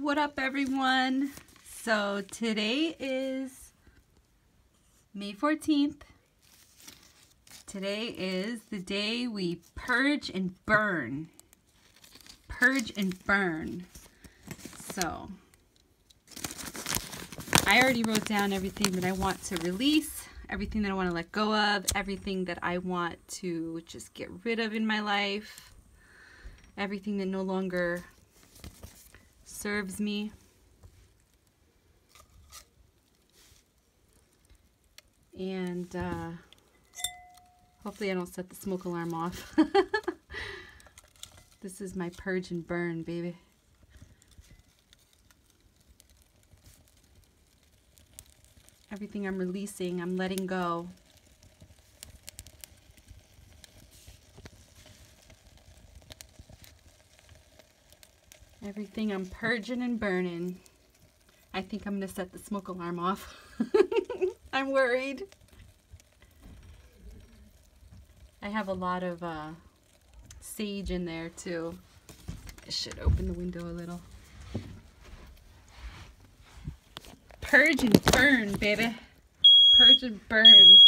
What up, everyone? So today is May 14th. Today is the day we purge and burn. Purge and burn. So I already wrote down everything that I want to release, everything that I want to let go of, everything that I want to just get rid of in my life, everything that no longer serves me. And uh, hopefully I don't set the smoke alarm off. this is my purge and burn, baby. Everything I'm releasing, I'm letting go. Everything I'm purging and burning. I think I'm going to set the smoke alarm off. I'm worried. I have a lot of uh, sage in there too. I should open the window a little. Purge and burn, baby. Purge and burn.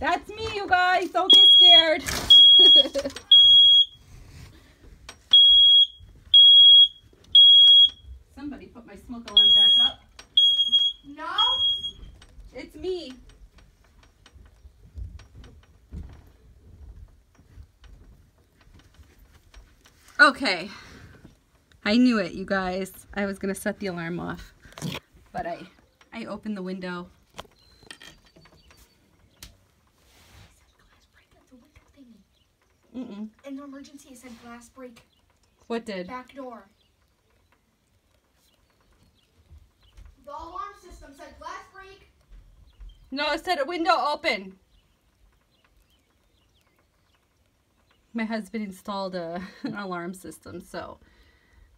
That's me, you guys. Don't get scared. Somebody put my smoke alarm back up. No? It's me. Okay. I knew it, you guys. I was going to set the alarm off. But I I opened the window. Glass break, that's a window thingy. Mm-mm. In an emergency, it said glass break. What did? Back door. The said glass break. No, it said a window open. My husband installed a, an alarm system, so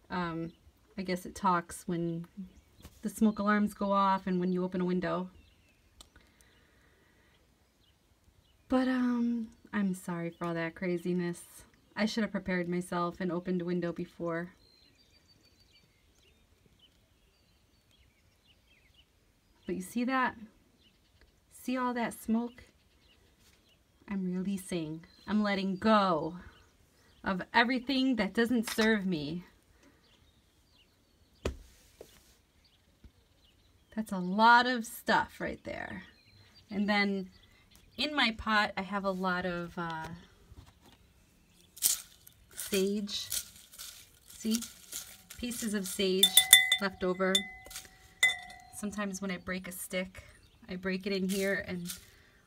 um, I guess it talks when the smoke alarms go off and when you open a window. But um, I'm sorry for all that craziness. I should have prepared myself and opened a window before. But you see that? See all that smoke? I'm releasing. I'm letting go of everything that doesn't serve me. That's a lot of stuff right there. And then in my pot, I have a lot of uh, sage. See? Pieces of sage left over. Sometimes when I break a stick, I break it in here and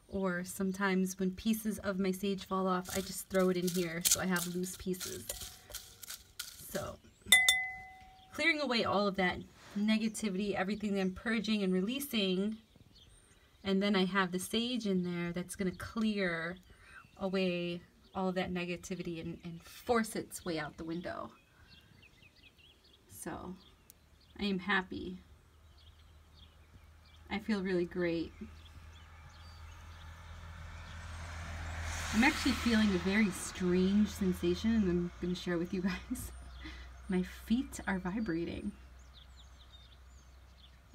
or sometimes when pieces of my sage fall off, I just throw it in here so I have loose pieces. So, clearing away all of that negativity, everything I'm purging and releasing, and then I have the sage in there that's going to clear away all of that negativity and, and force its way out the window. So, I am happy. I feel really great. I'm actually feeling a very strange sensation and I'm going to share with you guys. My feet are vibrating.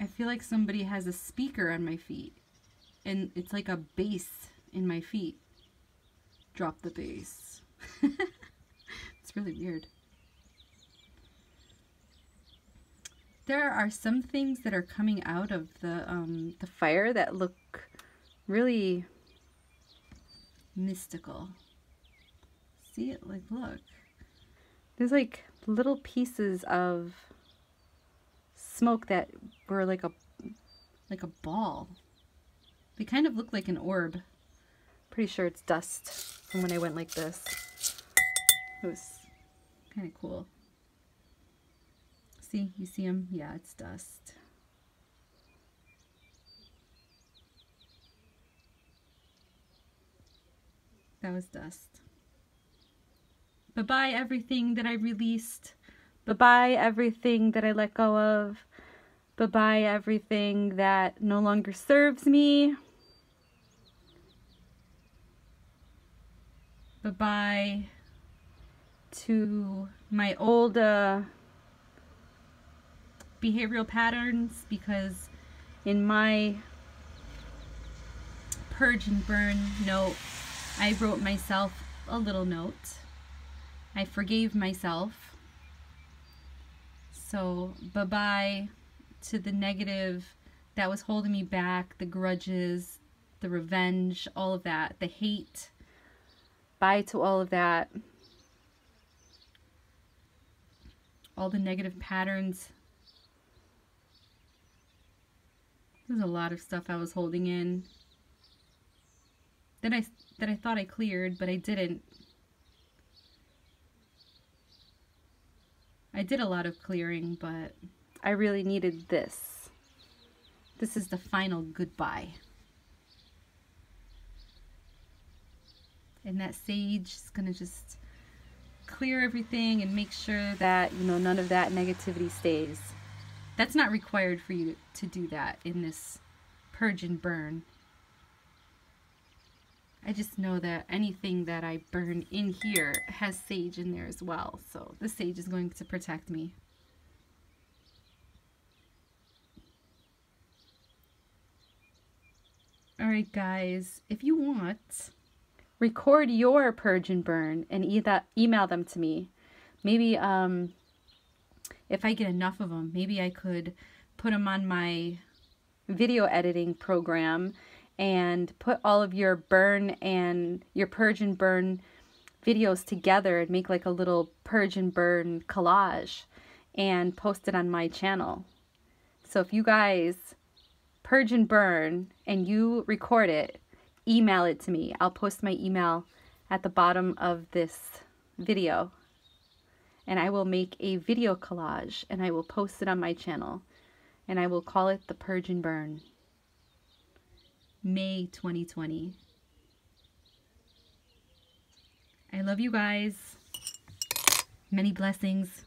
I feel like somebody has a speaker on my feet and it's like a bass in my feet. Drop the bass. it's really weird. There are some things that are coming out of the um, the fire that look really mystical. See it? Like, look. There's like little pieces of smoke that were like a like a ball. They kind of look like an orb. Pretty sure it's dust from when I went like this. It was kind of cool. See, you see them? Yeah, it's dust. That was dust. Bye-bye everything that I released. Bye-bye everything that I let go of. Bye-bye everything that no longer serves me. Bye-bye to my old uh, behavioral patterns because in my purge and burn note, I wrote myself a little note. I forgave myself. So, bye bye to the negative that was holding me back, the grudges, the revenge, all of that, the hate. Bye to all of that. All the negative patterns. There's a lot of stuff I was holding in that I that I thought I cleared, but I didn't. I did a lot of clearing, but I really needed this. This is the final goodbye. And that sage is going to just clear everything and make sure that, you know, none of that negativity stays. That's not required for you to do that in this purge and burn. I just know that anything that I burn in here has sage in there as well. So the sage is going to protect me. Alright guys, if you want, record your purge and burn and email them to me. Maybe um, if I get enough of them, maybe I could put them on my video editing program and put all of your burn and your purge and burn videos together and make like a little purge and burn collage and post it on my channel. So if you guys purge and burn and you record it, email it to me. I'll post my email at the bottom of this video and I will make a video collage and I will post it on my channel and I will call it the purge and burn. May 2020. I love you guys. Many blessings.